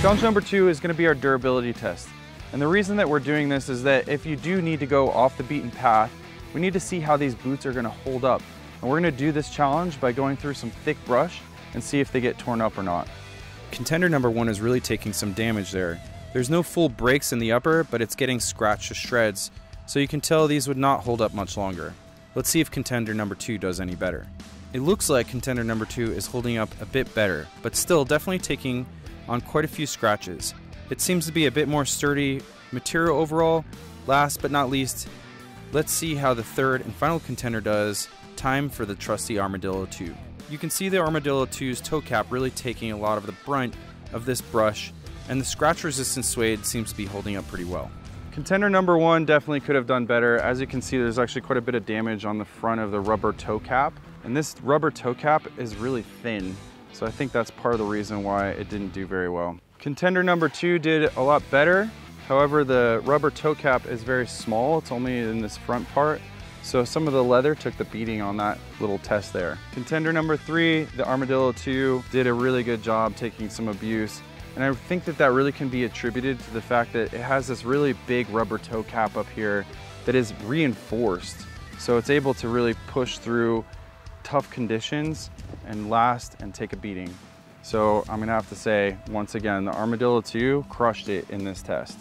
Challenge number two is gonna be our durability test. And the reason that we're doing this is that if you do need to go off the beaten path, we need to see how these boots are gonna hold up. And we're gonna do this challenge by going through some thick brush and see if they get torn up or not. Contender number one is really taking some damage there. There's no full breaks in the upper, but it's getting scratched to shreds, so you can tell these would not hold up much longer. Let's see if contender number two does any better. It looks like contender number two is holding up a bit better, but still definitely taking on quite a few scratches. It seems to be a bit more sturdy material overall. Last but not least, let's see how the third and final contender does. Time for the trusty Armadillo 2. You can see the Armadillo 2's toe cap really taking a lot of the brunt of this brush, and the scratch resistant suede seems to be holding up pretty well. Contender number one definitely could have done better. As you can see, there's actually quite a bit of damage on the front of the rubber toe cap. And this rubber toe cap is really thin. So I think that's part of the reason why it didn't do very well. Contender number two did a lot better. However, the rubber toe cap is very small. It's only in this front part. So some of the leather took the beating on that little test there. Contender number three, the Armadillo 2, did a really good job taking some abuse. And I think that that really can be attributed to the fact that it has this really big rubber toe cap up here that is reinforced. So it's able to really push through tough conditions and last and take a beating. So I'm gonna have to say, once again, the Armadillo 2 crushed it in this test.